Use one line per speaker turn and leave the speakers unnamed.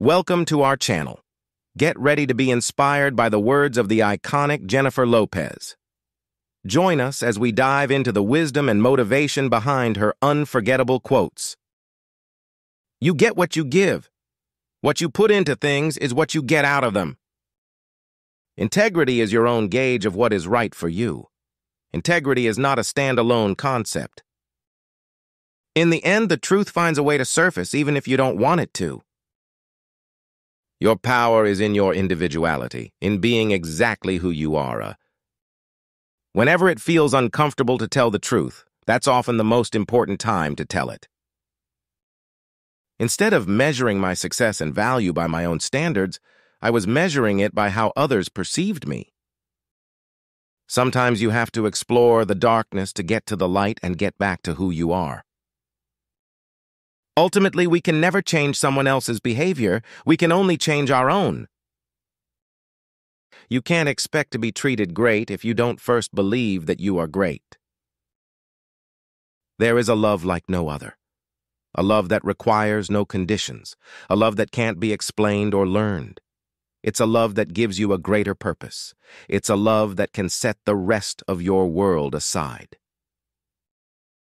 Welcome to our channel. Get ready to be inspired by the words of the iconic Jennifer Lopez. Join us as we dive into the wisdom and motivation behind her unforgettable quotes. You get what you give. What you put into things is what you get out of them. Integrity is your own gauge of what is right for you. Integrity is not a standalone concept. In the end, the truth finds a way to surface even if you don't want it to. Your power is in your individuality, in being exactly who you are. Uh, whenever it feels uncomfortable to tell the truth, that's often the most important time to tell it. Instead of measuring my success and value by my own standards, I was measuring it by how others perceived me. Sometimes you have to explore the darkness to get to the light and get back to who you are. Ultimately, we can never change someone else's behavior. We can only change our own. You can't expect to be treated great if you don't first believe that you are great. There is a love like no other. A love that requires no conditions. A love that can't be explained or learned. It's a love that gives you a greater purpose. It's a love that can set the rest of your world aside.